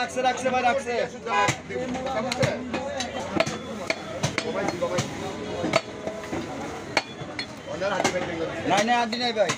রাখছে রাখছে ভাই রাখছে। নাই নাই আদি নাই ভাই।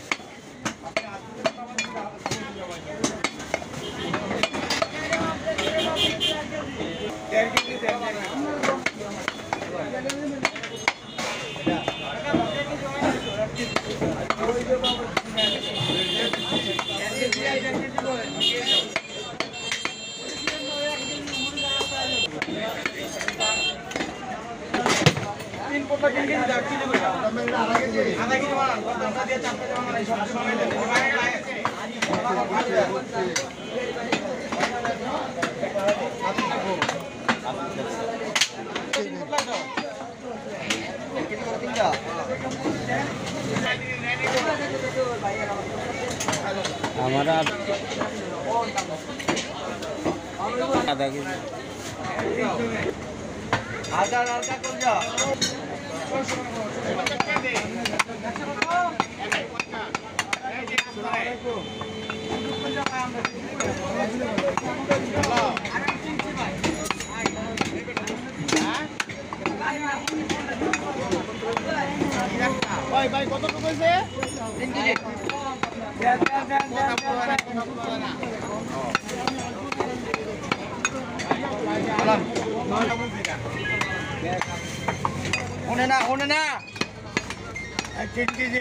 আমার আর আধা কেজি হাজার হালকা করে ভাই ভাই কতটুকু হয়েছে না শোনে না শোনে না তিন কেজি।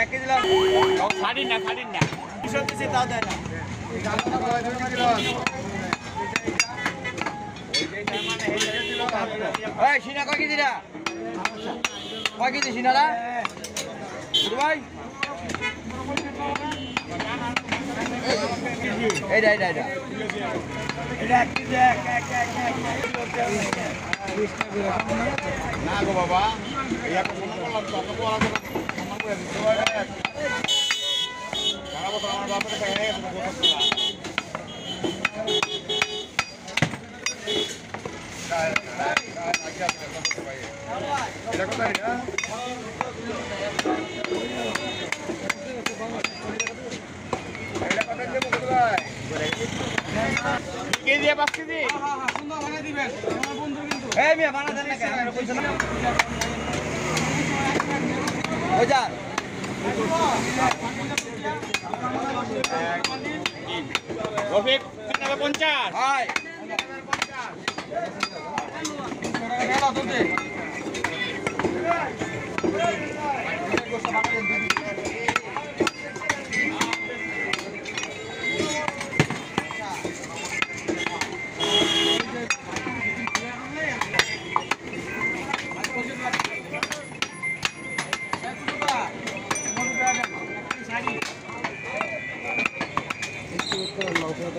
এক কেজি ছাড়িন না ছাড়িন না কিসব দিছে তাও দেয় না। সিনা কয় কেজি রা? কয় কেজি সিনারা ভাই? এইটা এইটা এইটা না গো বাবা এই একটা ফোন করলাম তো আপনাকে আলাদা সম্মান করে দিতে হবে সারা বছর আমার বাপের কাছে হয়ে গেছে বছর এটা কোথায় এটা KG পাঁচ কেজি এই মিয়া বানা দেন না কেন আমরা কইছ না ওই যা রফিক তিন টাকা পঞ্চাশ মাংস